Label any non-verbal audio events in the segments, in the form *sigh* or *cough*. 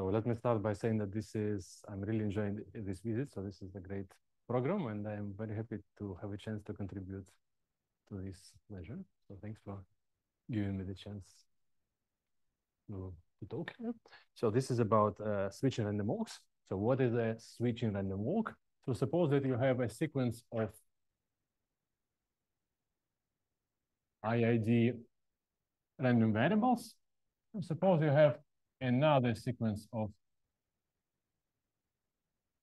So let me start by saying that this is, I'm really enjoying this visit. So this is a great program and I'm very happy to have a chance to contribute to this pleasure. So thanks for giving me the chance to, to talk. So this is about uh, switching random walks. So what is a switching random walk? So suppose that you have a sequence of IID random variables. Suppose you have another sequence of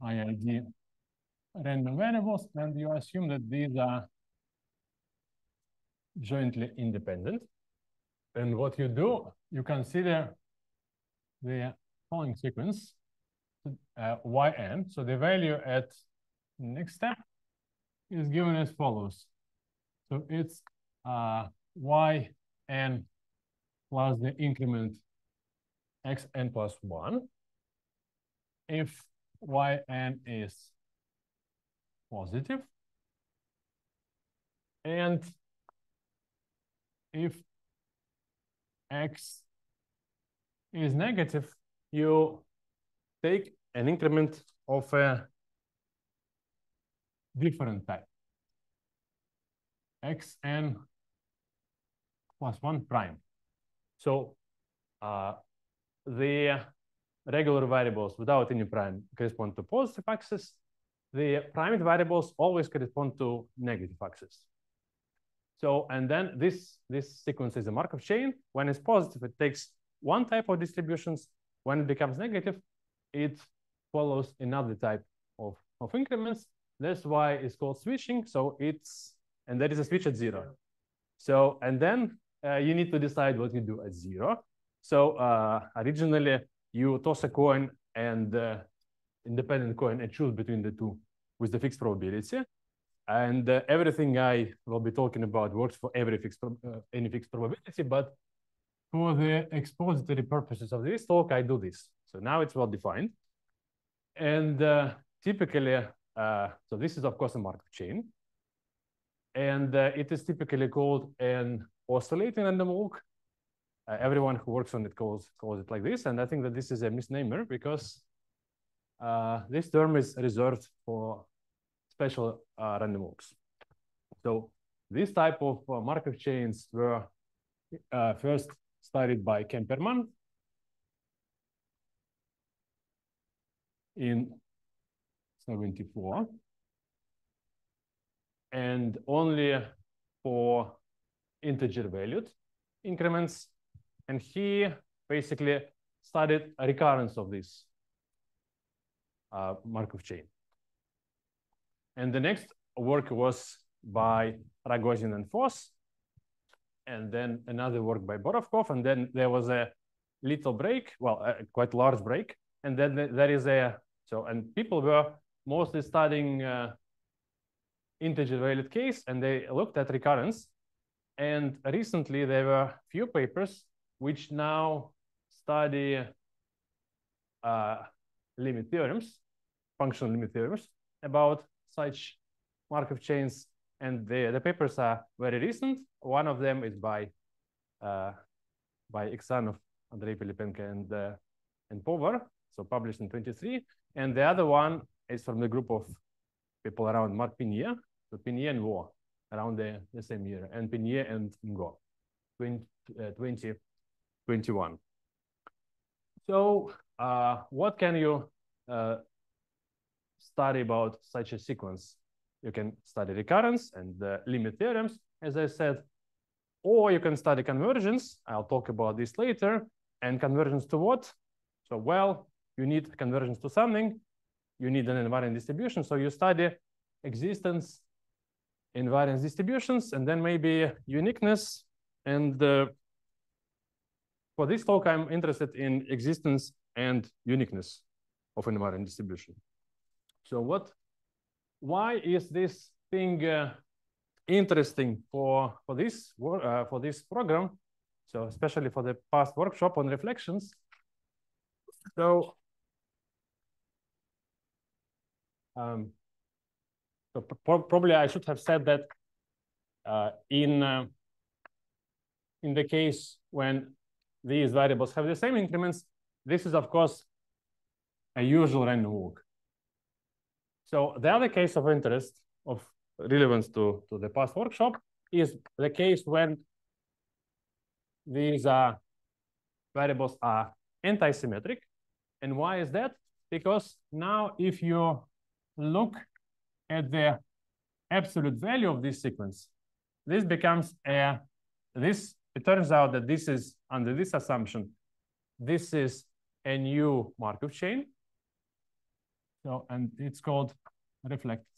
IID random variables, and you assume that these are jointly independent. And what you do, you consider the following sequence, uh, yn. So the value at next step is given as follows. So it's uh, yn plus the increment xn plus 1 if yn is positive and if x is negative, you take an increment of a different type. xn plus 1 prime. So uh, the regular variables without any prime correspond to positive axis. The prime variables always correspond to negative axis. So, and then this, this sequence is a Markov chain. When it's positive, it takes one type of distributions. When it becomes negative, it follows another type of, of increments. That's why it's called switching. So it's, and that is a switch at zero. So, and then uh, you need to decide what you do at zero. So uh, originally you toss a coin and uh, independent coin and choose between the two with the fixed probability. And uh, everything I will be talking about works for every fixed uh, any fixed probability, but for the expository purposes of this talk, I do this. So now it's well defined. And uh, typically, uh, so this is of course a Markov chain. And it is typically called an oscillating random walk. Uh, everyone who works on it calls, calls it like this. And I think that this is a misnomer because this term is reserved for special uh, random walks. So this type of uh, Markov chains were uh, first studied by Kemperman in 74 and only for integer valued increments. And he basically studied recurrence of this uh, Markov chain. And the next work was by Rogozin and Foss, and then another work by Borovkov, and then there was a little break, well, a quite large break, and then there is a, so, and people were mostly studying uh, integer valued case, and they looked at recurrence, and recently there were few papers which now study uh, limit theorems, functional limit theorems, about such Markov chains. And the, the papers are very recent. One of them is by uh, by Iksanov, Andrei Pilipenko, and uh, and Povar, so published in 23. And the other one is from the group of people around Marc Peigné, so Peigné and Woess, around the, the same year, and Peigné and Ngo, 20, uh, 2021. So uh, what can you uh, study about such a sequence. You can study recurrence and the limit theorems, as I said, or you can study convergence. I'll talk about this later. And convergence to what? So, well, you need convergence to something. You need an invariant distribution. So you study existence, invariance distributions, and then maybe uniqueness. And uh, for this talk, I'm interested in existence and uniqueness of invariant distribution. So what, why is this thing uh, interesting for, for this, uh, for this program? So especially for the past workshop on reflections. So, um, so probably I should have said that uh, in, uh, in the case when these variables have the same increments, this is of course a usual random walk. So the other case of interest of relevance to, to the past workshop is the case when these uh, variables are anti-symmetric. And why is that? Because now if you look at the absolute value of this sequence, this becomes a, this, it turns out that this is, under this assumption, this is a new Markov chain. So, and it's called reflects.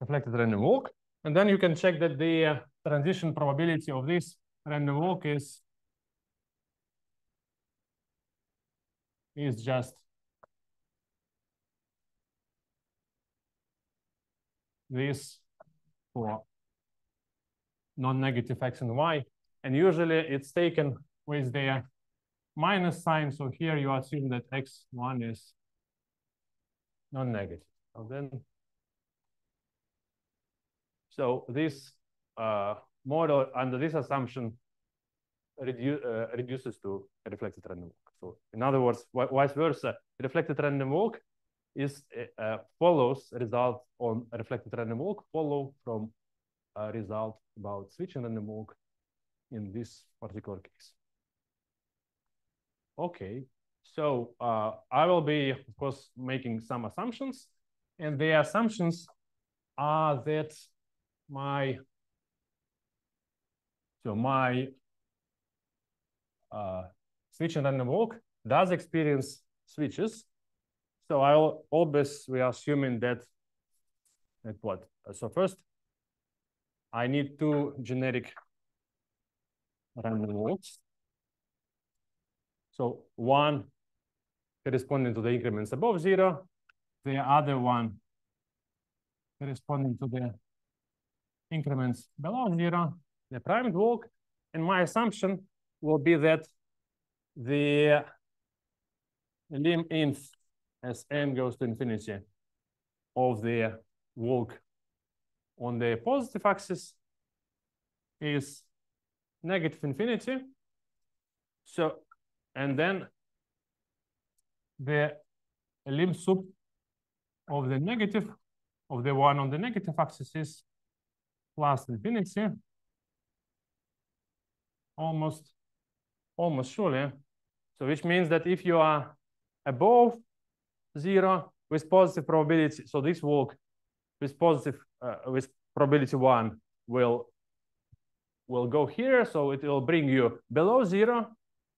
Reflected random walk. And then you can check that the uh, transition probability of this random walk is is just this for non-negative x and y. And usually it's taken with the minus sign. So here you assume that x1 is non-negative. So then, so this uh, model under this assumption redu uh, reduces to a reflected random walk. So in other words, vice versa, reflected random walk is uh, follows result on reflected random walk follow from a result about switching random walk in this particular case. Okay, so uh, I will be, of course, making some assumptions, and the assumptions are that my so my uh, switch and random walk does experience switches. So I'll always we are assuming that that what? Uh, so first, I need two generic random walks. So one corresponding to the increments above zero, the other one corresponding to the increments below zero, the primed walk. And my assumption will be that the lim inf as n goes to infinity of the walk on the positive axis is negative infinity. So, and then the lim sup of the negative of the one on the negative axis is plus infinity. Almost almost surely. So which means that if you are above zero with positive probability so this walk with positive uh, with probability one will will go here so it will bring you below zero.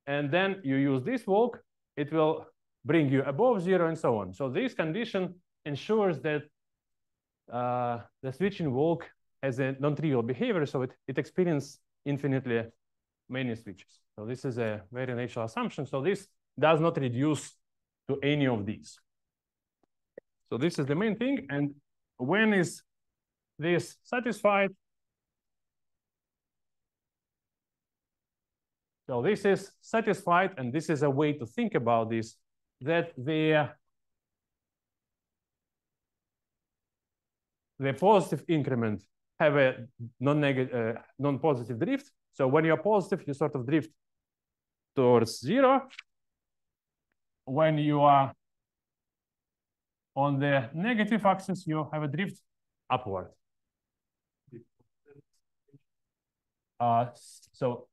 And then you use this walk it will bring you above zero and so on. So this condition ensures that uh, the switching walk has a non-trivial behavior so it, it experiences infinitely many switches. So this is a very natural assumption. So this does not reduce to any of these so this is the main thing and when is this satisfied? So this is satisfied, and this is a way to think about this, that the, the positive increment have a non-negative, uh, non-positive drift. So when you're positive, you sort of drift towards zero. When you are on the negative axis, you have a drift upward. Uh, so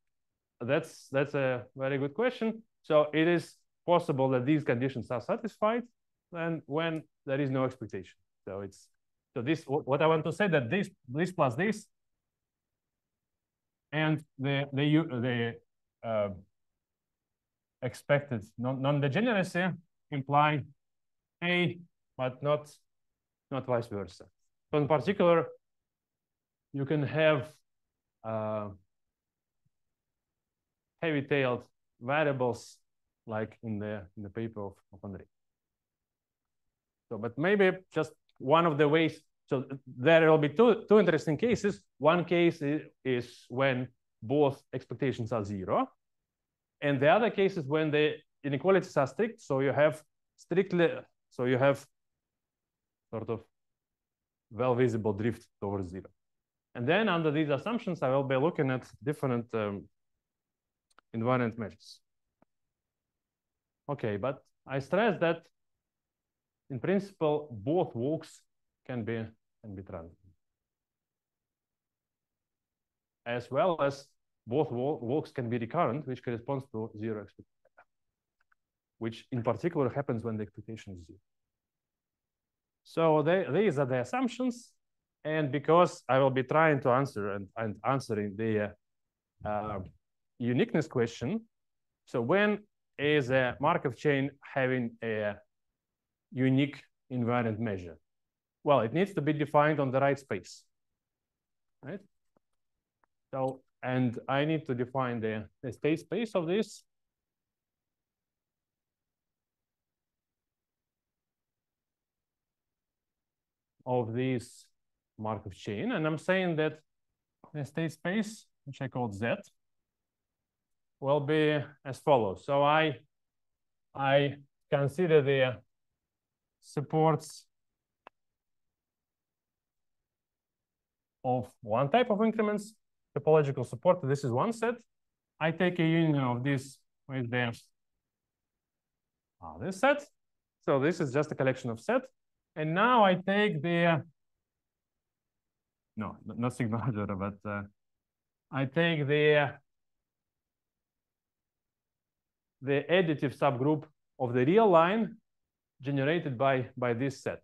that's that's a very good question. So it is possible that these conditions are satisfied and when there is no expectation. So it's so this what I want to say that this this plus this and the the the uh, expected non non-degeneracy imply a but not not vice versa. So in particular, you can have uh, heavy-tailed variables like in the in the paper of, of Andre. So, but maybe just one of the ways. So there will be two two interesting cases. One case is, is when both expectations are zero, and the other case is when the inequalities are strict. So you have strictly. So you have sort of well visible drift towards zero. And then under these assumptions, I will be looking at different um, invariant measures. Okay, but I stress that in principle, both walks can be can be transient. As well as both walks can be recurrent, which corresponds to zero expectation, which in particular happens when the expectation is zero. So they, these are the assumptions. And because I will be trying to answer and, and answering the uh, uniqueness question, so when is a Markov chain having a unique invariant measure? Well, it needs to be defined on the right space, right? So, and I need to define the, the state space of this. Of this Markov chain. And I'm saying that the state space, which I call Z, will be as follows. So I, I consider the supports of one type of increments, topological support. This is one set. I take a union of this with the this set. So this is just a collection of set. And now I take the, no, not sigma algebra, *laughs* but uh, I take the, the additive subgroup of the real line generated by, by this set.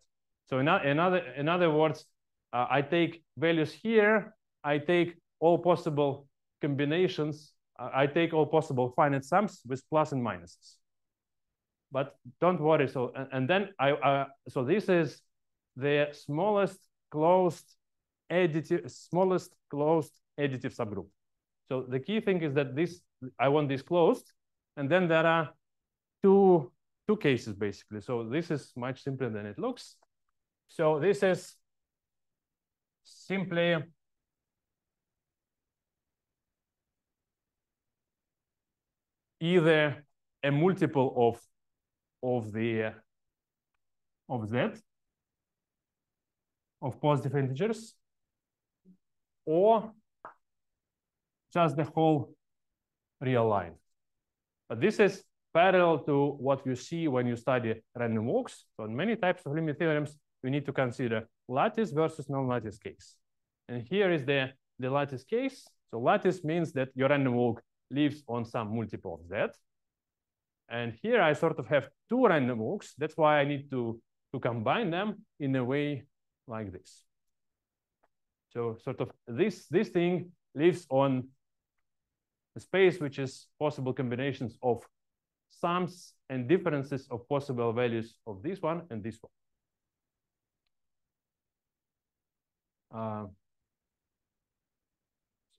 So in, in, other, in other words, uh, I take values here, I take all possible combinations, uh, I take all possible finite sums with plus and minuses but don't worry. So, and, and then I, uh, so this is the smallest closed additive, smallest closed additive subgroup. So the key thing is that this, I want this closed, and then there are two, two cases basically. So this is much simpler than it looks. So this is simply either a multiple of of the of z of positive integers or just the whole real line. But this is parallel to what you see when you study random walks. So in many types of limit theorems, you need to consider lattice versus non-lattice case. And here is the, the lattice case. So lattice means that your random walk lives on some multiple of z. And here I sort of have two random walks. That's why I need to, to combine them in a way like this. So sort of this, this thing lives on a space which is possible combinations of sums and differences of possible values of this one and this one. Uh,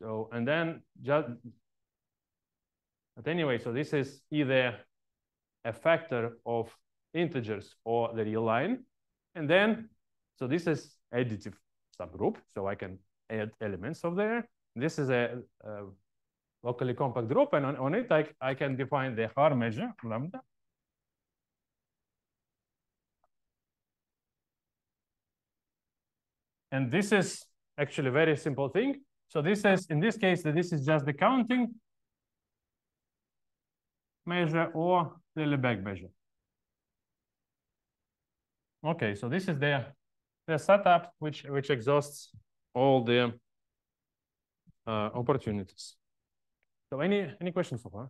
so, and then just, but anyway, so this is either a factor of integers or the real line. And then, so this is additive subgroup, so I can add elements of there. This is a, a locally compact group, and on, on it, I, I can define the Haar measure, lambda. And this is actually a very simple thing. So this is, in this case, that this is just the counting measure or the Lebesgue measure. Okay, so this is the, the setup which, which exhausts all the uh, opportunities. So any, any questions so far?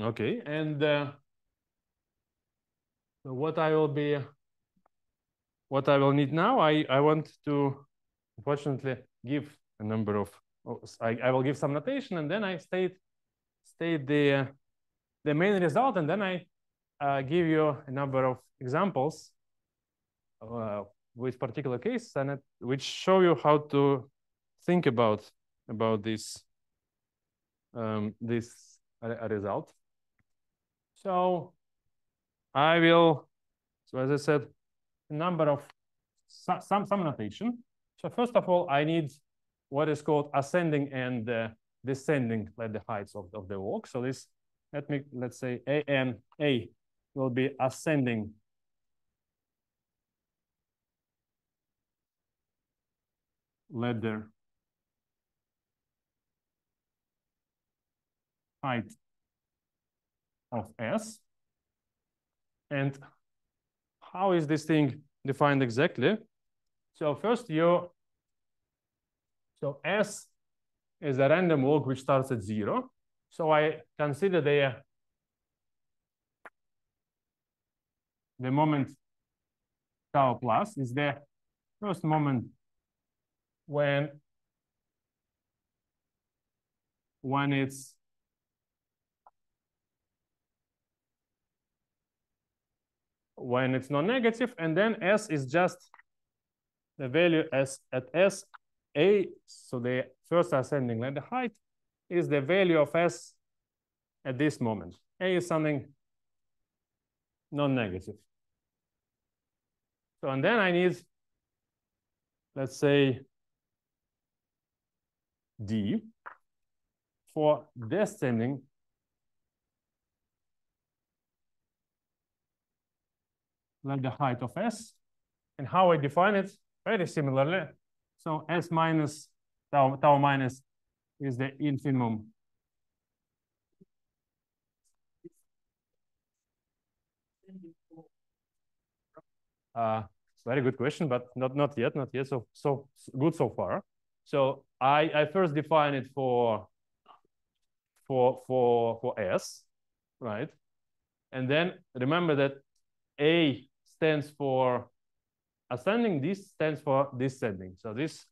Okay, and uh, what I will be, what I will need now, I, I want to, unfortunately, give a number of, oh, I, I will give some notation and then I state, state the, the main result and then I uh, give you a number of examples uh, with particular cases and it, which show you how to think about, about this, um, this a, a result. So I will, so as I said, a number of some, some notation. So first of all, I need what is called ascending and uh, descending ladder heights of, of the walk. So this, let me, let's say A N A will be ascending ladder height of S. And how is this thing defined exactly? So first you, so S is a random walk which starts at zero. So I consider the, the moment tau plus is the first moment when when it's when it's non-negative, and then S is just the value as at S, A, so the first ascending ladder height is the value of S at this moment. A is something non-negative. So, and then I need, let's say, D for descending ladder height of S. And how I define it, very similarly. So S minus tau, tau minus is the infimum Uh, very good question, but not not yet, not yet. So so good so far. So I I first define it for for for for S, right? And then remember that A stands for ascending, this stands for descending. So this,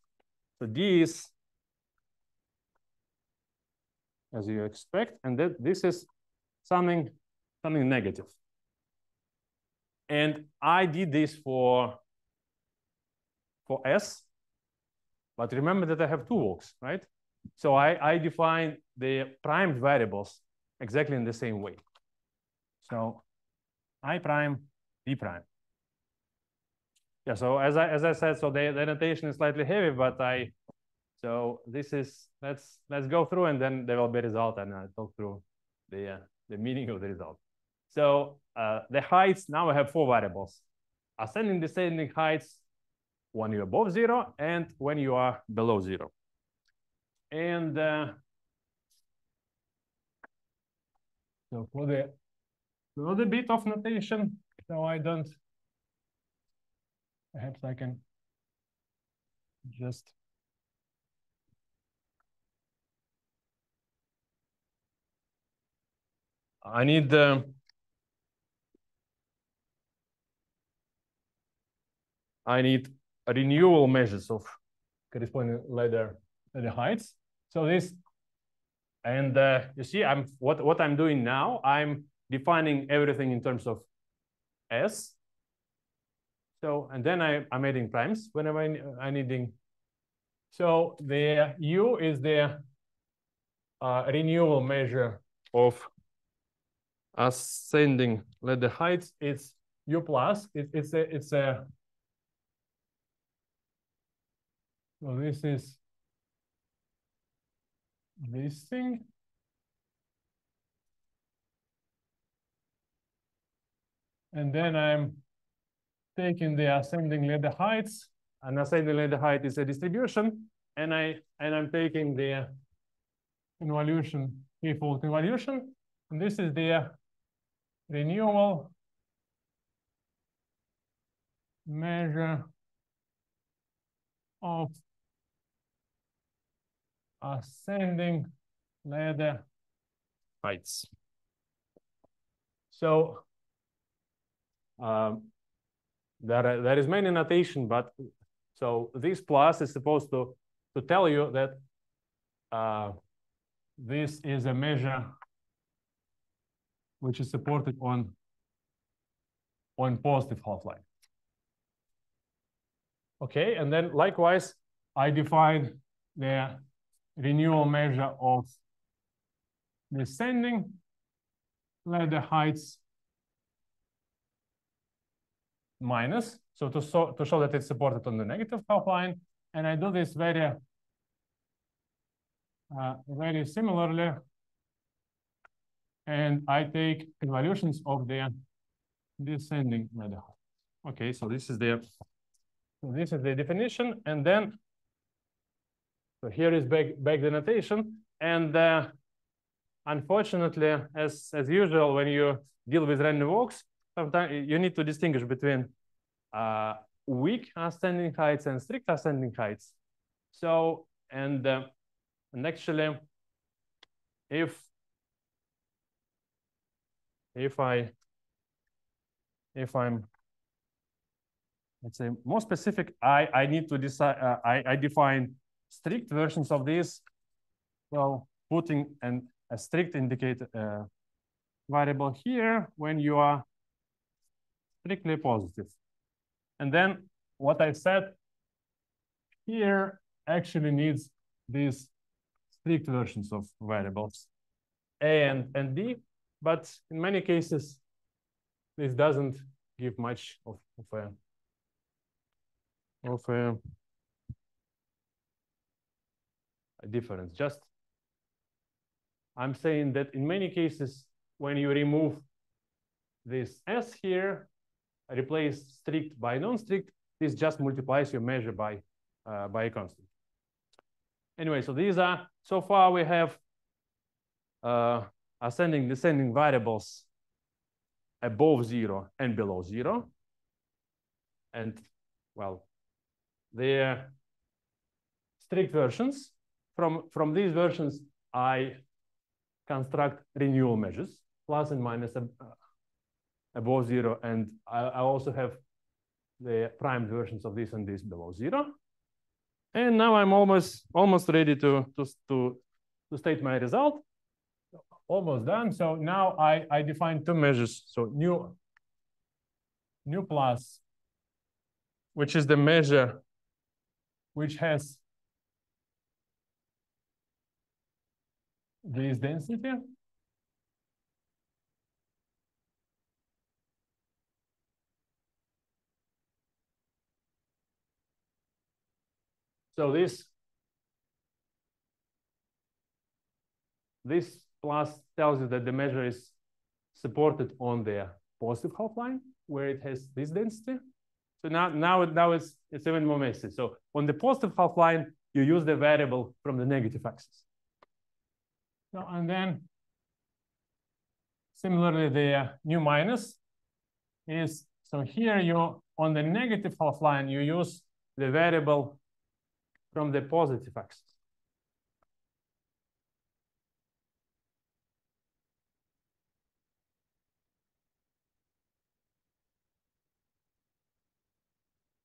so D is as you expect, and that this is something something negative. And I did this for for S, but remember that I have two walks, right? So I, I define the primed variables exactly in the same way. So I prime D prime. Yeah, so as I as I said, so the, the notation is slightly heavy, but I so this is let's let's go through and then there will be result and I'll talk through the uh, the meaning of the result. So uh, the heights now I have four variables: ascending, descending heights when you're above zero and when you are below zero. And uh, so for the another bit of notation, so I don't Perhaps I can just I need the I need renewal measures of corresponding ladder ladder heights. So this and uh, you see I'm what what I'm doing now I'm defining everything in terms of S so, and then I, I'm adding primes whenever I, I'm needing. So the U is the uh, renewal measure of ascending ladder heights. It's U plus. It, it's a, it's a, so this is this thing. And then I'm taking the ascending ladder heights, and ascending ladder height is a distribution, and I and I'm taking the convolution, k-fold convolution, and this is the renewal measure of ascending ladder heights. So um, there, there is many notation, but so this plus is supposed to, to tell you that uh, this is a measure which is supported on, on positive half-line. Okay, and then likewise, I define the renewal measure of descending ladder heights minus, so to, so to show that it's supported on the negative half line. And I do this very, uh, very similarly. And I take evaluations of the descending ladder. Okay, so this is the so this is the definition, and then So here is back, back the notation. And uh, unfortunately, as, as usual, when you deal with random walks, sometimes you need to distinguish between uh, weak ascending heights and strict ascending heights. So, and, uh, and actually, if if I if I'm let's say more specific, I I need to decide uh, I I define strict versions of this. Well, putting an a strict indicator uh, variable here when you are strictly positive. And then what I said here actually needs these strict versions of variables a and, and b, but in many cases, this doesn't give much of, of a of a, a difference. Just I'm saying that in many cases, when you remove this s here, replace strict by non-strict, this just multiplies your measure by uh, by a constant. Anyway, so these are so far we have uh, ascending descending variables above zero and below zero. And well, the strict versions. From, from these versions, I construct renewal measures, plus and minus uh, above zero. And I, I also have the primed versions of this and this below zero. And now I'm almost almost ready to, to, to, to state my result. Almost done. So now I, I define two measures. So nu, nu plus, which is the measure which has this density. So this this plus tells you that the measure is supported on the positive half line where it has this density. So now, now, now it's, it's even more messy. So on the positive half line, you use the variable from the negative axis. So, and then similarly, the nu minus is, so here you, on the negative half line, you use the variable from the positive axis.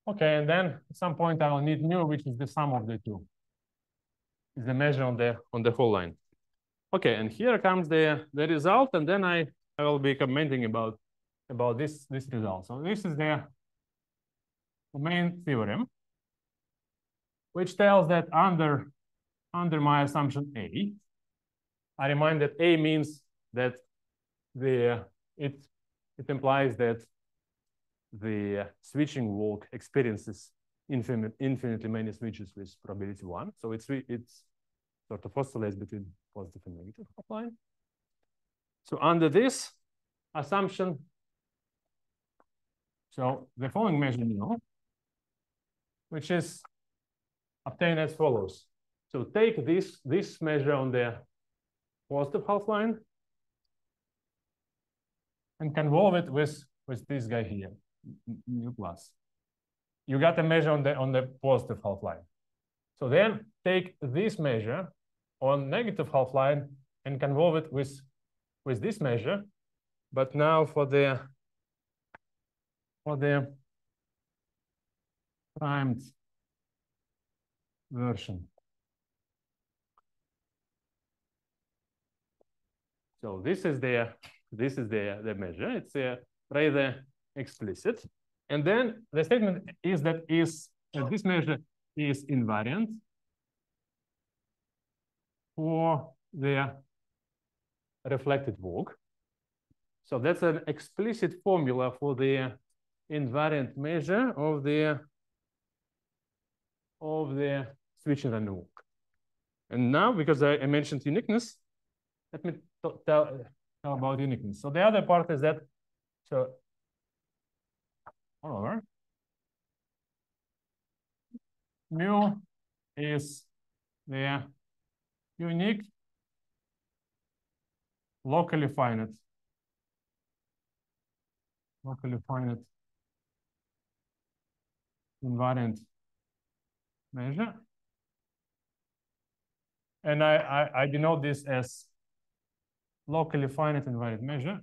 Okay, and then at some point I will need mu, which is the sum of the two. Is the measure on the on the whole line. Okay, and here comes the the result, and then I I will be commenting about about this this result. So this is the main theorem, which tells that under under my assumption A, I remind that A means that the it it implies that the switching walk experiences infinite, infinitely many switches with probability one. So it's it's sort of oscillates between positive and negative line. So under this assumption, so the following measure you know, which is obtained as follows. So take this, this measure on the positive half line and convolve it with, with this guy here mu plus. You got a measure on the on the positive half line. So then take this measure on negative half line and convolve it with with this measure. But now for the for the primed version. So this is the this is the the measure. It's a rather explicit. And then the statement is that is uh, this measure is invariant for the reflected walk. So that's an explicit formula for the invariant measure of the of the switching random walk. And now, because I, I mentioned uniqueness, let me tell, tell about uniqueness. So the other part is that so Moreover, mu is the unique locally finite locally finite invariant measure. And I, I, I denote this as locally finite invariant measure.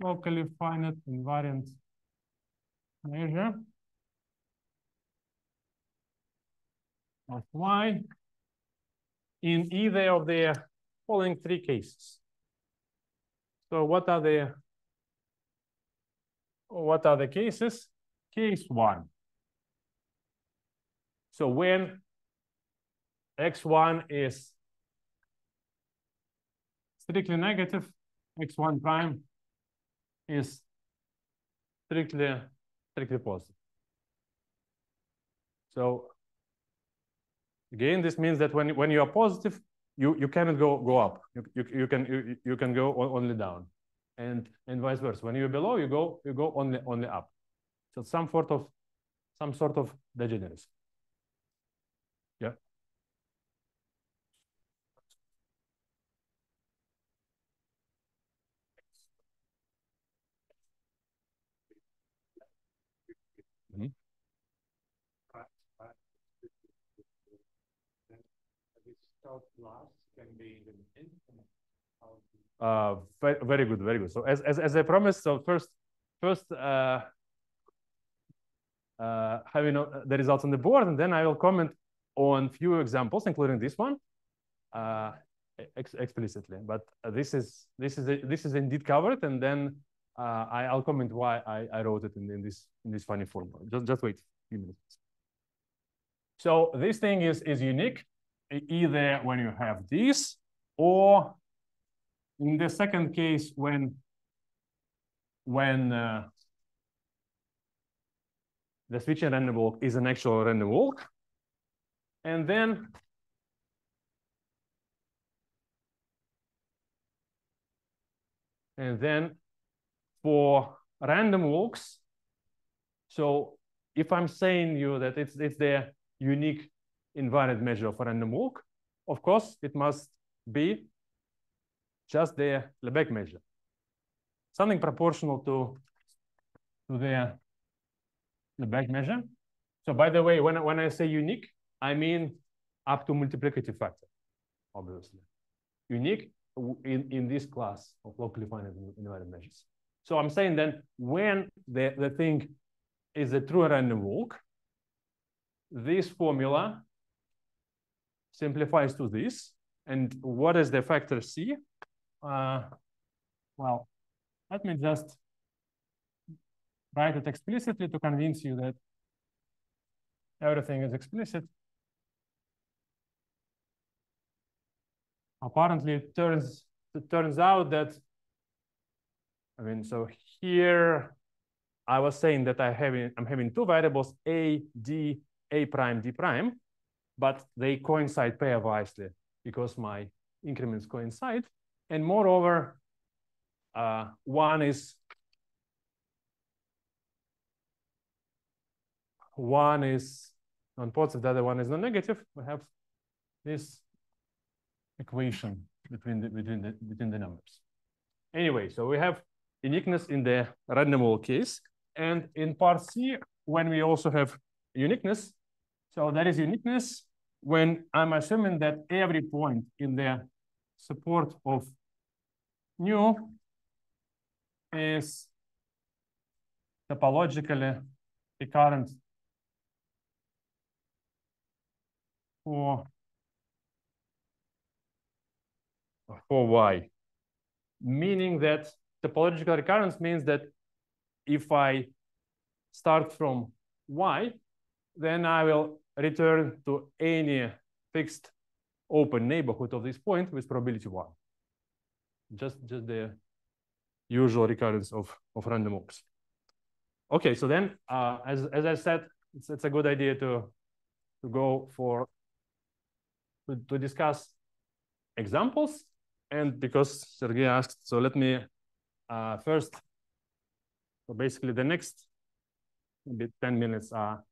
Locally finite invariant measure of y in either of the following three cases. So what are the what are the cases? Case one. So when x1 is strictly negative, x1 prime is strictly strictly positive. So again, this means that when when you are positive, you you cannot go go up. You you, you can you, you can go only down, and and vice versa. When you're below, you go you go only only up. So some sort of some sort of degeneracy. Uh, very, good, very good. So as, as, as I promised, so first, first uh, uh, having uh, the results on the board, and then I will comment on few examples, including this one, uh, ex explicitly. But this is this is this is indeed covered, and then uh, I, will comment why I, I wrote it in, in this in this funny form. Just just wait a few minutes. So this thing is is unique either when you have this or in the second case when when uh, the switching random walk is an actual random walk. And then and then for random walks so if i'm saying you that it's it's the unique invariant measure of a random walk, of course, it must be just the Lebesgue measure. Something proportional to, to the Lebesgue measure. So by the way, when, when I say unique, I mean up to multiplicative factor, obviously. Unique in, in this class of locally finite invariant measures. So I'm saying then when the, the thing is a true random walk, this formula simplifies to this. And what is the factor C? Uh, well, let me just write it explicitly to convince you that everything is explicit. Apparently, it turns it turns out that I mean, so here I was saying that I having I'm having two variables a d a prime d prime, but they coincide pairwisely because my increments coincide. And moreover, uh, one is one is non-positive, the other one is non-negative. We have this equation between the between the between the numbers. Anyway, so we have uniqueness in the random walk case, and in part C, when we also have uniqueness, so that is uniqueness when I'm assuming that every point in the support of nu is topologically recurrent for for y, meaning that topological recurrence means that if I start from y, then I will return to any fixed open neighborhood of this point with probability one. Just, just the usual recurrence of, of random walks. Okay, so then, uh, as, as I said, it's, it's a good idea to, to go for, to, to discuss examples. And because Sergey asked, so let me uh, first, so basically the next maybe 10 minutes are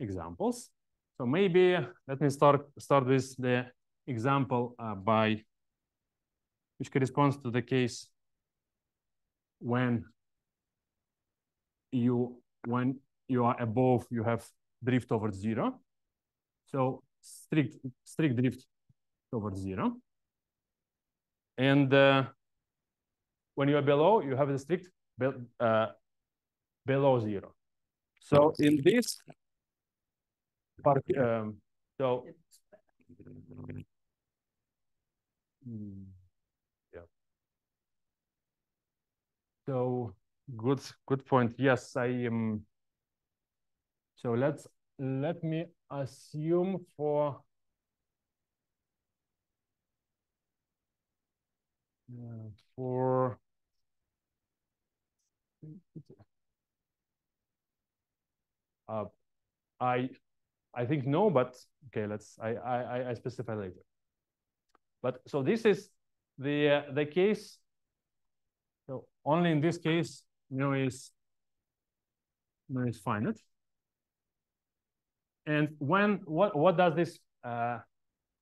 examples. So maybe let me start start with the example uh, by which corresponds to the case when you when you are above you have drift over zero. So strict strict drift over zero. And uh, when you are below, you have the strict be uh, below zero. So in this part, um, so yeah. So good, good point. Yes, I am. So let's let me assume for uh, for uh, I I think no, but okay, let's I I I specify later. But so this is the uh, the case. So only in this case, no is no is finite. And when what what does this uh,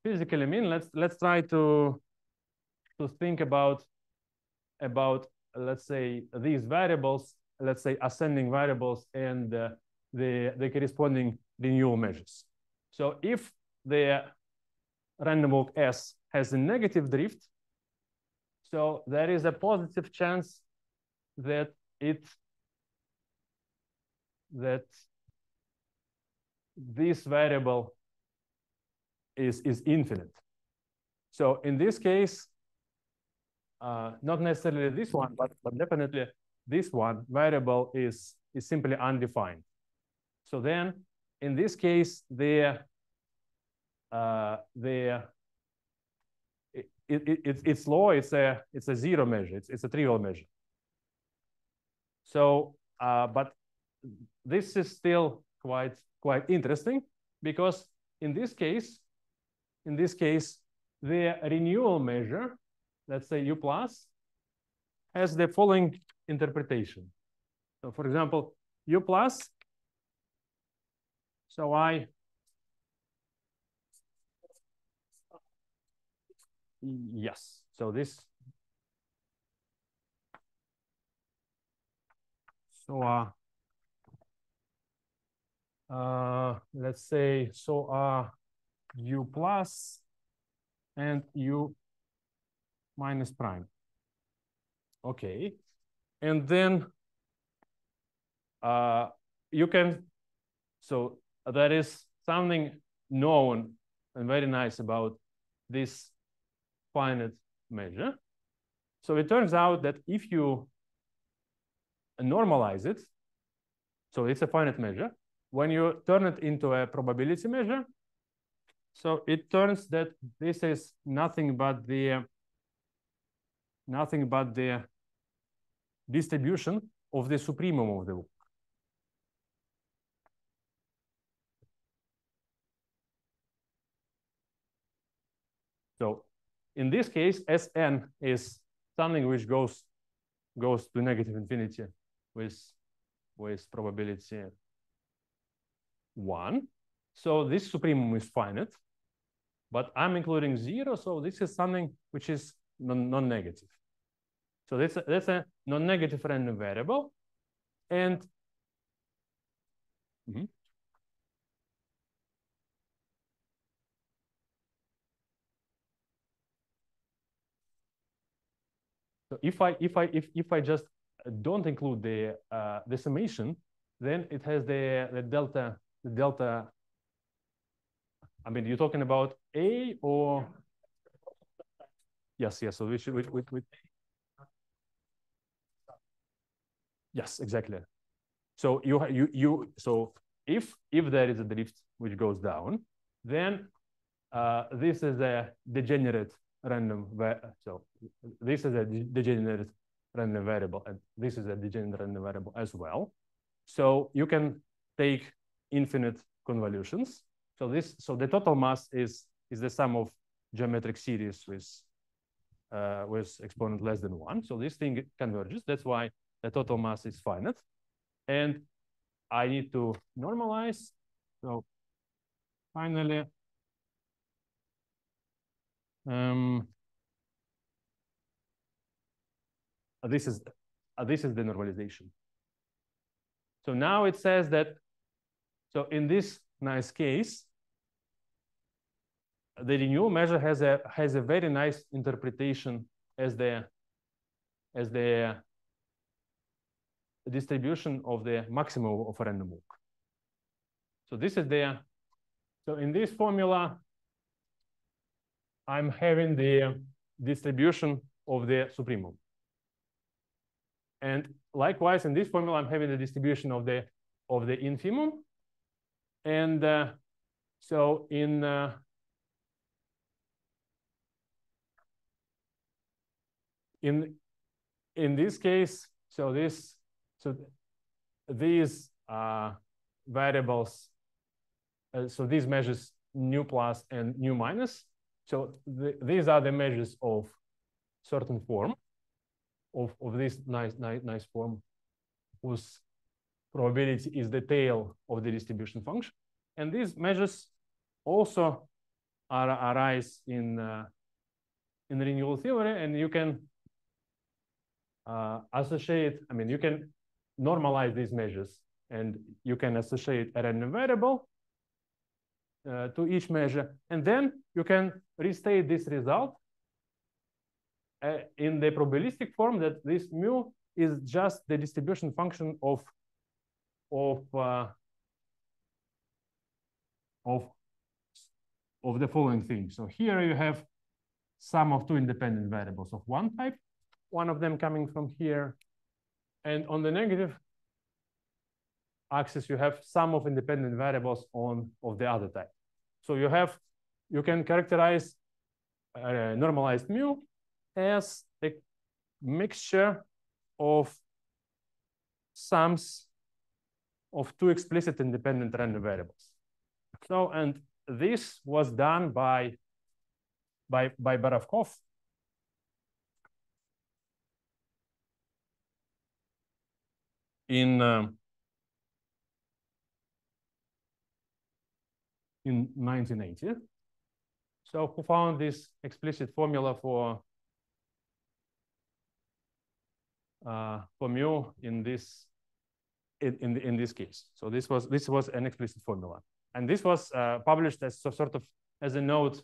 physically mean? Let's let's try to to think about about let's say these variables, let's say ascending variables and uh, the the corresponding renewal measures. So if the random walk S has a negative drift, so there is a positive chance that it that this variable is, is infinite. So in this case, uh, not necessarily this one, but, but definitely this one variable is, is simply undefined. So then in this case, the, uh, the it, it, it, it's law, it's a, it's a zero measure, it's, it's a trivial measure. So, uh, but this is still quite quite interesting because in this case, in this case, the renewal measure, let's say U plus, has the following interpretation. So for example, U plus, so I, yes, so this, so uh, uh, let's say, so uh, u plus and u minus prime. Okay. And then uh, you can, so there is something known and very nice about this finite measure. So it turns out that if you normalize it, so it's a finite measure, when you turn it into a probability measure, so it turns that this is nothing but the nothing but the distribution of the supremum of the loop. So in this case, Sn is something which goes goes to negative infinity with with probability one. So this supremum is finite, but I'm including zero. So this is something which is non-negative. so that's a, that's a non-negative random variable. And mm -hmm. So if I if I if if I just don't include the uh, the summation, then it has the the delta the delta, I mean, you're talking about A or? Yes, yes, so we should, we, we, we... Yes, exactly. So you, you, you, so if, if there is a drift which goes down, then uh, this is a degenerate random, so this is a degenerate random variable, and this is a degenerate random variable as well. So you can take infinite convolutions. So this, so the total mass is is the sum of geometric series with uh, with exponent less than one. So this thing converges. That's why the total mass is finite, and I need to normalize. So finally, um, this is uh, this is the normalization. So now it says that, so in this nice case, the renewal measure has a has a very nice interpretation as the as the distribution of the maximum of a random walk. So this is the so in this formula, I'm having the distribution of the supremum. And likewise, in this formula, I'm having the distribution of the of the infimum. And uh, so in uh, in in this case, so this so these uh, variables, uh, so these measures nu plus and nu minus. So the, these are the measures of certain form of, of this nice, nice, nice form whose probability is the tail of the distribution function. And these measures also are, arise in, uh, in renewal theory, and you can uh, associate, I mean, you can normalize these measures, and you can associate a random variable uh, to each measure, and then you can restate this result uh, in the probabilistic form that this mu is just the distribution function of of uh, of of the following thing. So here you have sum of two independent variables of one type, one of them coming from here, and on the negative axis you have sum of independent variables on of the other type. So you have you can characterize uh, normalized mu as a mixture of sums of two explicit independent random variables. So, and this was done by, by, by Borovkov. In, um, in 1980. So who found this explicit formula for uh, for mu in this in, in, in this case. So this was this was an explicit formula, and this was uh, published as so sort of as a note,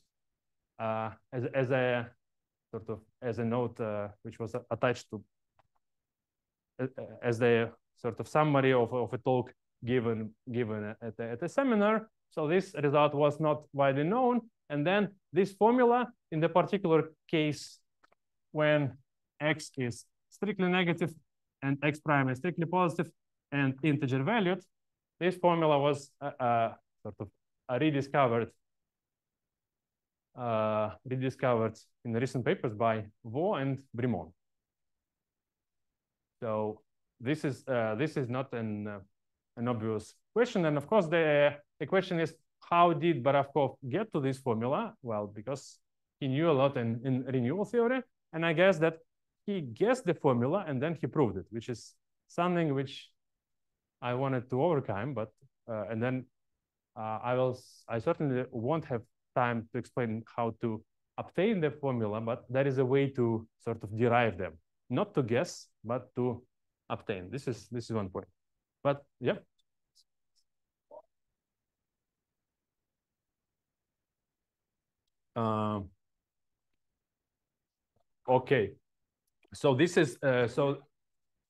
uh, as as a sort of as a note uh, which was attached to uh, as the sort of summary of, of a talk given given at a, at a seminar. So this result was not widely known, and then this formula in the particular case when x is strictly negative and x prime is strictly positive and integer valued, this formula was uh, uh, sort of uh, rediscovered uh, rediscovered in recent papers by Vo and Brimon. So this is uh, this is not an uh, an obvious question, and of course the the question is how did Borovkov get to this formula? Well, because he knew a lot in, in renewal theory, and I guess that he guessed the formula and then he proved it, which is something which I wanted to overcome, but uh, and then uh, I will I certainly won't have time to explain how to obtain the formula, but there is a way to sort of derive them, not to guess, but to obtain. This is this is one point. But yeah. Um, okay, so this is uh, so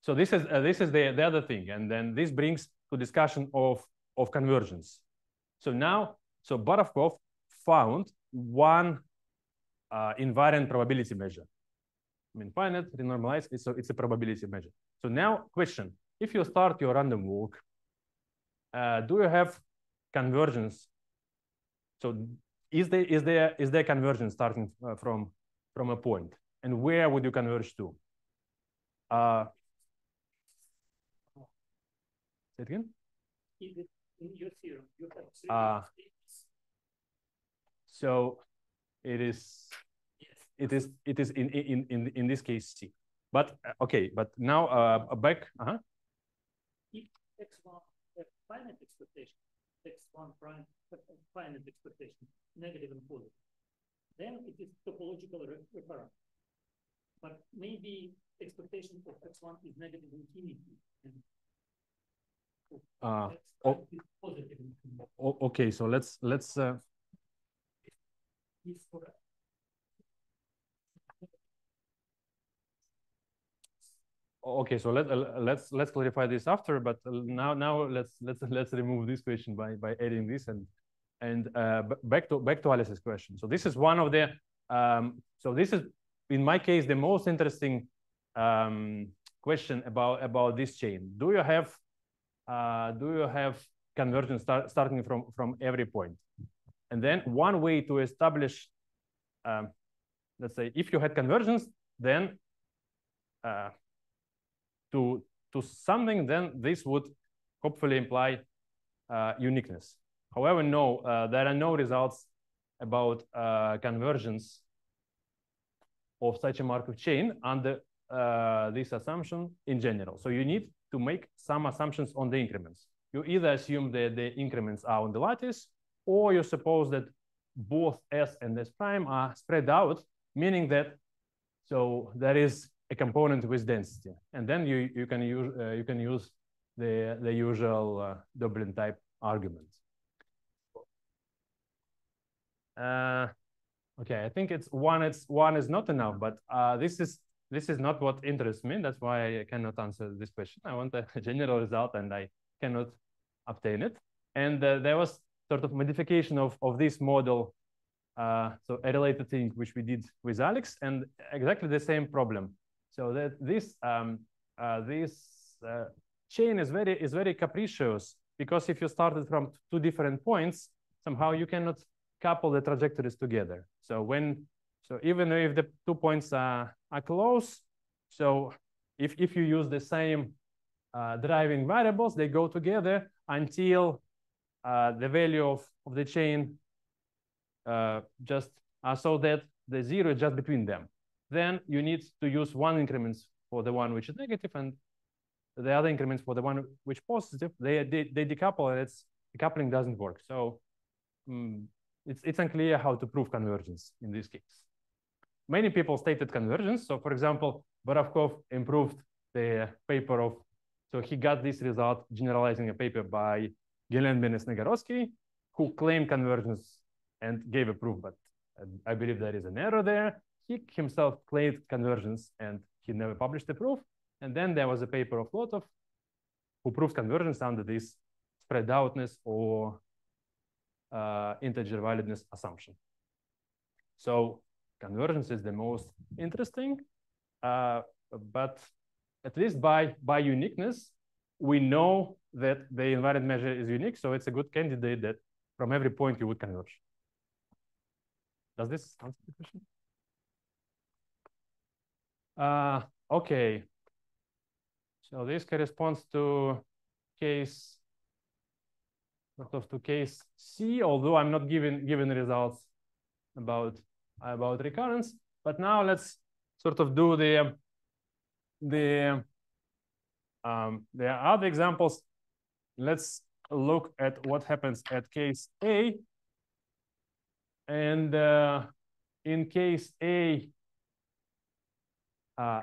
so this is uh, this is the, the other thing, and then this brings to discussion of of convergence. So now, so Borovkov found one uh, invariant probability measure. I mean, finite, renormalized, it's it's a probability measure. So now, question: If you start your random walk, uh, do you have convergence? So is there is there is there convergence starting uh, from from a and where would you converge to? Uh, say it again? In your theorem, you have uh, so it is yes. it is it is in in in in this case C. But uh, okay, but now uh back uh -huh. If x1 finite expectation, x1 prime finite expectation, negative and positive. Then it is topological re recurrent. But maybe expectation of x1 is negative infinity. And uh, oh, okay, so let's let's uh, okay so let uh, let's let's clarify this after but now now let's let's let's remove this question by by adding this and and uh, back to back to Alice's question. So this is one of the um, so this is in my case the most interesting um, question about about this chain. Do you have uh, do you have convergence start, starting from from every point? And then one way to establish um, let's say if you had convergence then uh, to, to something, then this would hopefully imply uh, uniqueness. However, no, uh, there are no results about uh, convergence of such a Markov chain under uh, this assumption in general. So you need to make some assumptions on the increments. You either assume that the increments are on the lattice, or you suppose that both S and S prime are spread out, meaning that so there is a component with density. And then you, you can use uh, you can use the the usual uh, Doeblin type argument. Uh, okay, I think it's one. It's one is not enough, but uh, this is this is not what interests me. That's why I cannot answer this question. I want a *laughs* general result, and I cannot obtain it. And uh, there was sort of modification of of this model. Uh, so a related thing which we did with Alex, and exactly the same problem. So that this um, uh, this uh, chain is very is very capricious because if you started from two different points, somehow you cannot couple the trajectories together. So when so even if the two points are, are close, so if if you use the same uh, driving variables, they go together until uh, the value of, of the chain uh, just so that the zero is just between them then you need to use one increments for the one which is negative and the other increments for the one which positive. They, they, they decouple and it's the coupling doesn't work. So um, it's, it's unclear how to prove convergence in this case. Many people stated convergence. So for example, Borovkov improved the paper of, so he got this result generalizing a paper by Gelenben and Snegorodskiy, who claimed convergence and gave a proof, but I believe there is an error there. He himself claimed convergence and he never published the proof. And then there was a paper of Lotov who proved convergence under this spread outness or uh, integer validness assumption. So convergence is the most interesting, uh, but at least by, by uniqueness, we know that the invariant measure is unique. So it's a good candidate that from every point you would converge. Does this answer the question? Uh, okay. So this corresponds to case sort of to case C, although I'm not given given results about about recurrence. But now let's sort of do the the um, there are other examples. Let's look at what happens at case A. And uh, in case A, uh,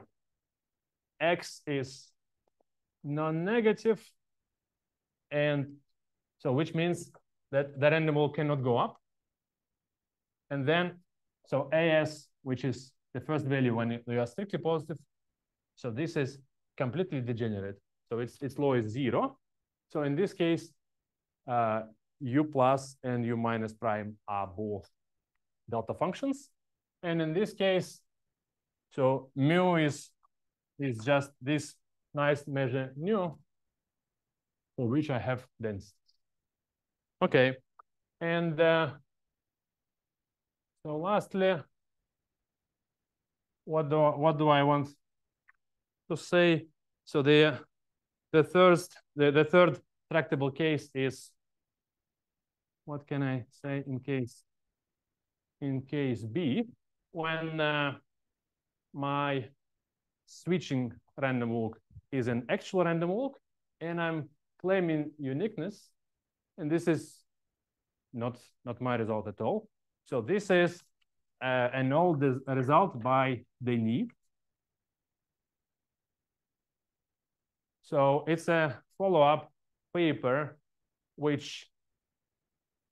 x is non-negative, and so which means that that random walk cannot go up. And then, so AS, which is the first value when you are strictly positive, so this is completely degenerate. So its its law is zero. So in this case, uh, u plus and u minus prime are both delta functions. And in this case, so mu is, is just this nice measure nu for which I have density. Okay, and uh, so lastly, what do what do I want to say? So the the third the, the third tractable case is what can I say in case in case B when uh, my switching random walk is an actual random walk, and I'm claiming uniqueness. and this is not, not my result at all. So this is uh, an old result by Deny. So it's a follow-up paper which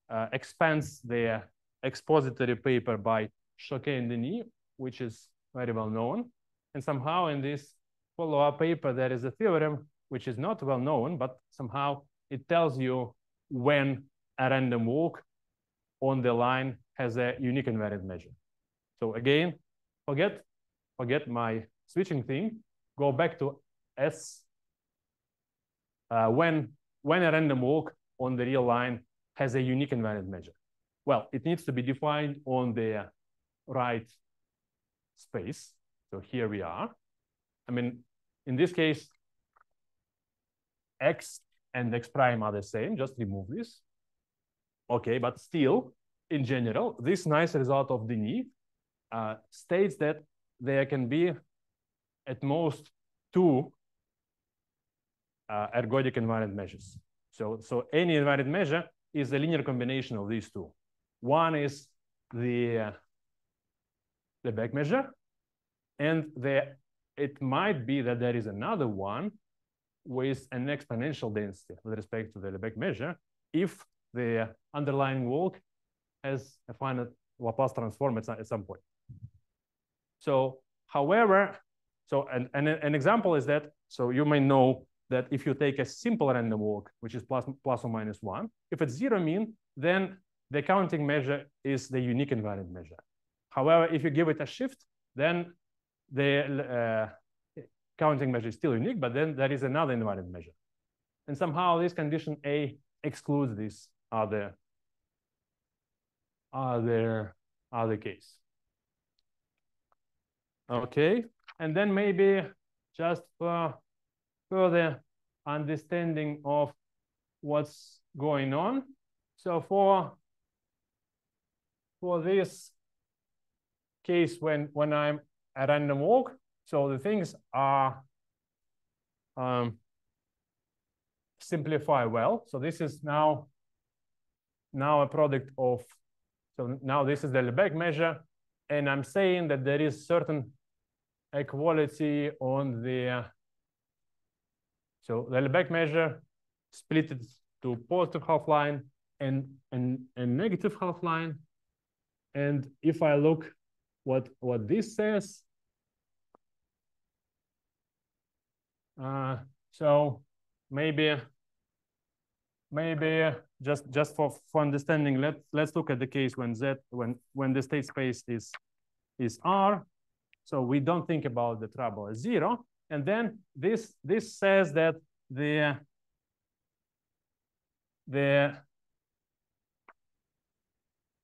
uh, expands the expository paper by Choquet and Deny, which is very well known. And somehow in this follow-up paper, there is a theorem which is not well known, but somehow it tells you when a random walk on the line has a unique invariant measure. So again, forget, forget my switching thing, go back to S. Uh, when, when a random walk on the real line has a unique invariant measure. Well, it needs to be defined on the right space. So here we are. I mean, in this case, x and x prime are the same. Just remove this. Okay, but still, in general, this nice result of Deny uh, states that there can be at most two uh, ergodic invariant measures. So, so any invariant measure is a linear combination of these two. One is the uh, Lebesgue measure, and the, it might be that there is another one with an exponential density with respect to the Lebesgue measure if the underlying walk has a finite Laplace transform at, at some point. So, however, so an, an, an example is that, so you may know that if you take a simple random walk, which is plus, plus or minus one, if it's zero mean, then the counting measure is the unique invariant measure. However, if you give it a shift, then the uh, counting measure is still unique, but then there is another invariant measure. And somehow this condition A excludes this other, other, other case. Okay, and then maybe just for further understanding of what's going on. So for, for this case when, when I'm at random walk, so the things are um, simplify well. So this is now, now a product of, so now this is the Lebesgue measure, and I'm saying that there is certain equality on the, so the Lebesgue measure split it to positive half line and, and, and negative half line. And if I look what, what this says, uh, so maybe, maybe just, just for, for understanding, let's let's look at the case when Z, when, when the state space is, is R. So we don't think about the trouble as zero. And then this, this says that the, the,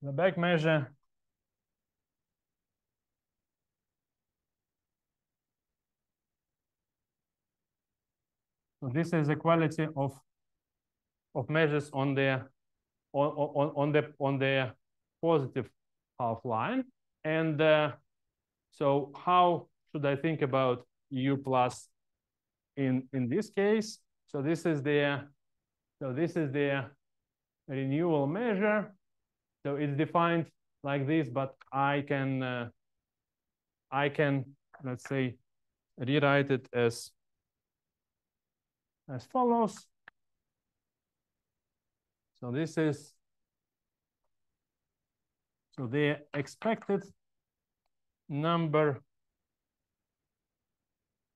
Lebesgue measure So this is equality of of measures on the on, on, on the on the positive half line. And uh, so how should I think about U plus in, in this case? So this is the, so this is the renewal measure. So it's defined like this, but I can, uh, I can, let's say, rewrite it as, as follows. So this is, so the expected number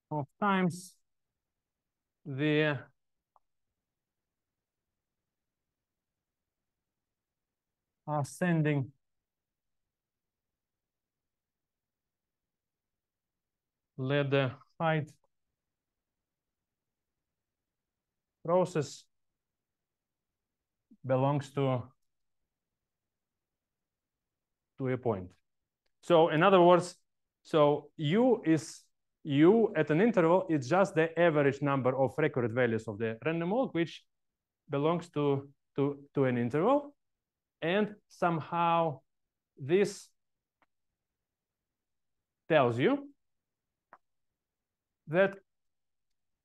of times the ascending ladder height process belongs to to a point. So in other words, so U is U at an interval, it's just the average number of record values of the random walk, which belongs to, to, to an interval. And somehow this tells you that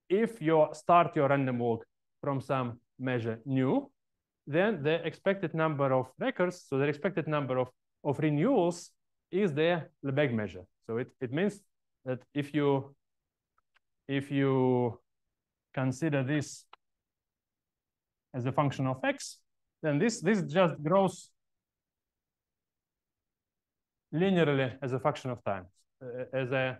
if you start your random walk from some measure nu, then the expected number of records, so the expected number of, of renewals is the Lebesgue measure. So it, it means that if you if you consider this as a function of x, then this this just grows linearly as a function of time, uh, as a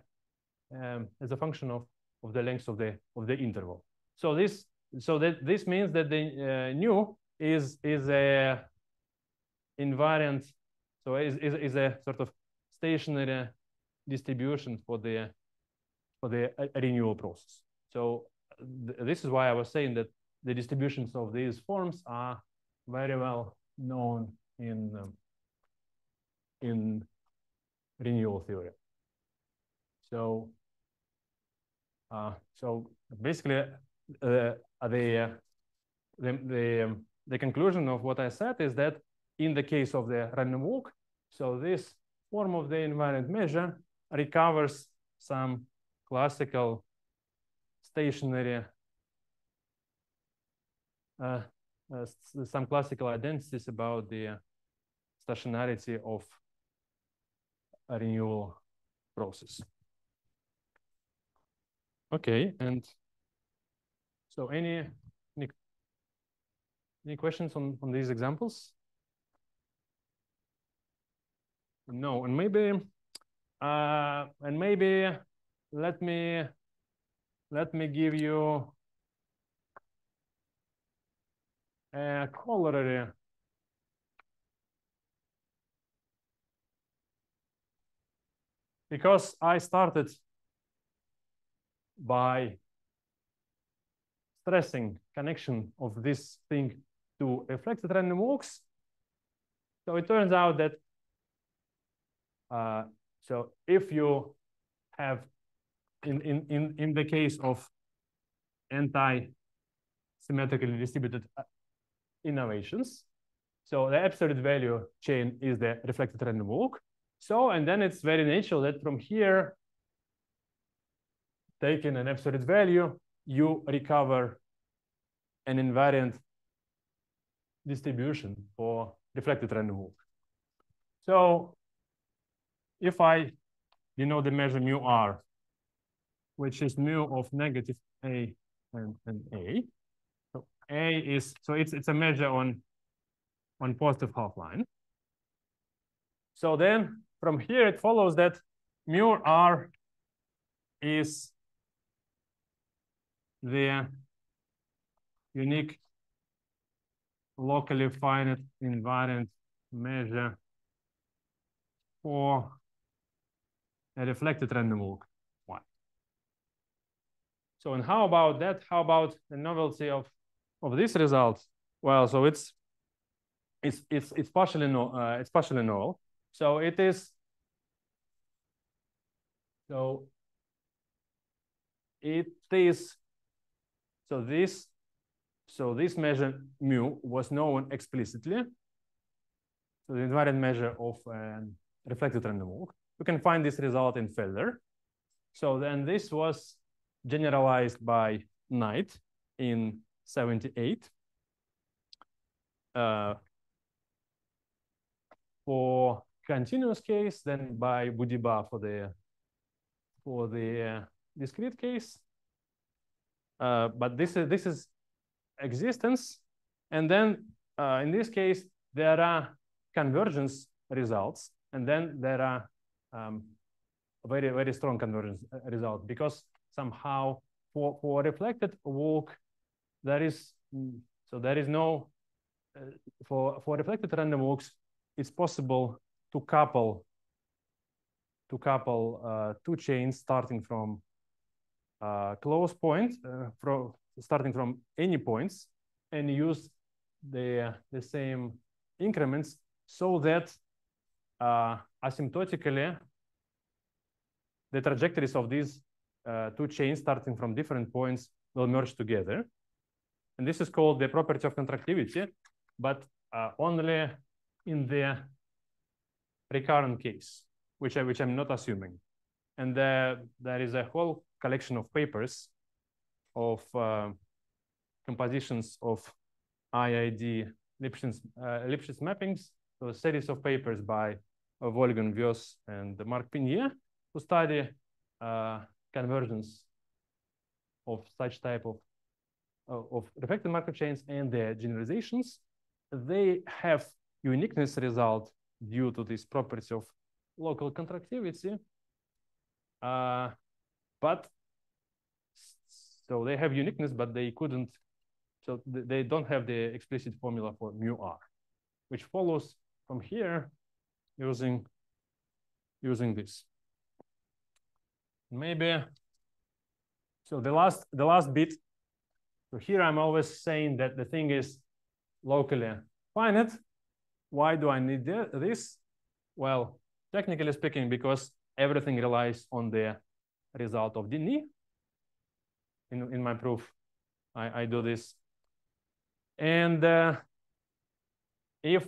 um, as a function of of the length of the of the interval. So this so that this means that the uh, nu is is a invariant, so is, is is a sort of stationary distribution for the for the uh, renewal process. So th this is why I was saying that the distributions of these forms are very well known in um, in renewal theory. So uh, so basically the the the, um, the conclusion of what I said is that in the case of the random walk, so this form of the invariant measure recovers some classical stationary uh, uh, some classical identities about the stationarity of a renewal process. Okay, and so any any, any questions on, on these examples? No, and maybe uh, and maybe let me let me give you a corollary because I started by stressing connection of this thing to a reflected random walks. So it turns out that uh, so if you have in in in in the case of anti-symmetrically distributed uh, innovations, so the absolute value chain is the reflected random walk. So and then it's very natural that from here taking an absolute value, you recover an invariant distribution for reflected random walk. So if I denote the measure mu r, which is mu of negative a and, and a, so a is so it's it's a measure on on positive half line. So then from here it follows that mu r is the unique locally finite invariant measure for a reflected random walk one. So, and how about that? How about the novelty of of this result? Well, so it's it's it's it's partially no uh, it's partially null. So it is. So it is so this, so this measure mu was known explicitly. So the invariant measure of um, reflected random walk. You can find this result in Feller. So then this was generalized by Knight in 78. Uh, for continuous case, then by Boudiba for the for the uh, discrete case. Uh, but this is this is existence, and then uh, in this case there are convergence results, and then there are um, very very strong convergence uh, results because somehow for for reflected walk there is so there is no uh, for for reflected random walks it's possible to couple to couple uh, two chains starting from uh, close point uh, from starting from any points and use the, the same increments so that uh, asymptotically the trajectories of these uh, two chains starting from different points will merge together. And this is called the property of contractivity, but uh, only in the recurrent case, which, I, which I'm not assuming. And uh, there is a whole collection of papers of uh, compositions of IID Lipschitz, uh, Lipschitz mappings, so a series of papers by uh, Wolfgang Woess and Marc Peigné to study convergence of such type of of reflected Markov chains and their generalizations. They have uniqueness result due to this property of local contractivity. Uh, but so they have uniqueness, but they couldn't, so they don't have the explicit formula for mu r, which follows from here using, using this. Maybe, so the last, the last bit, so here I'm always saying that the thing is locally finite. Why do I need this? Well, technically speaking, because everything relies on the result of Deny. In, in my proof, I, I do this. And uh, if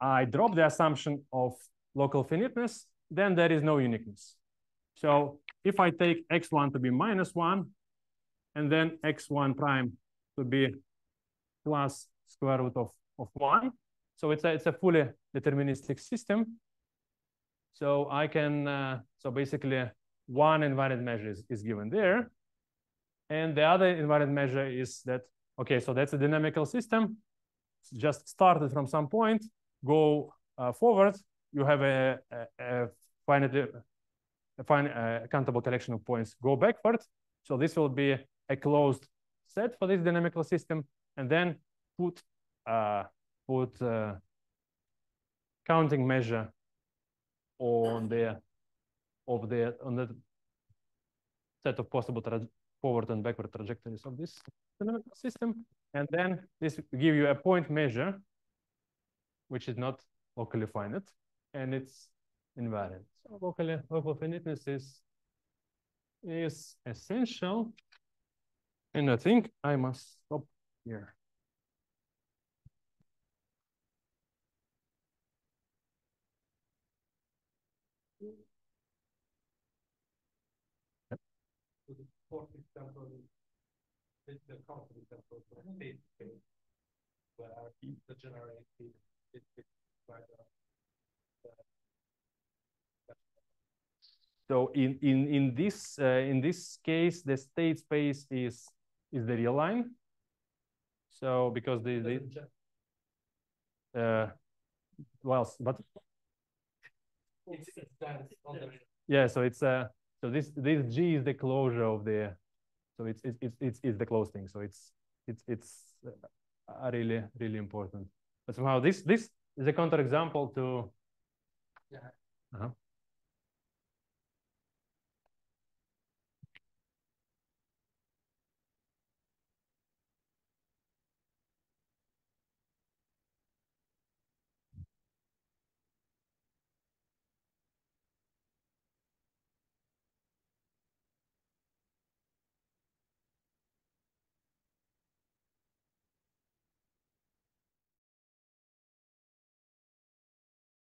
I drop the assumption of local finiteness, then there is no uniqueness. So if I take x1 to be minus 1, and then x1 prime to be plus square root of, of 1, so it's a, it's a fully deterministic system. So I can, uh, so basically one invariant measure is, is given there. And the other invariant measure is that, okay, so that's a dynamical system. It's just started from some point, go uh, forward, you have a, a, a finite, a fine uh, countable collection of points, go backward. So this will be a closed set for this dynamical system, and then put uh, put uh, counting measure on the of the on the set of possible forward and backward trajectories of this system, and then this give you a point measure, which is not locally finite, and it's invariant. So locally local finiteness is is essential, and I think I must stop here. Fourth example is the example for state space, where the generated is by the, so in in in this uh, in this case, the state space is is the real line. So because the, the uh, well, but it's, it's yeah, so it's a uh, so this this G is the closure of the, so it's it's it's it's, it's the closed thing. So it's it's it's uh, really really important. But somehow this this is a counterexample to. Yeah. Uh -huh.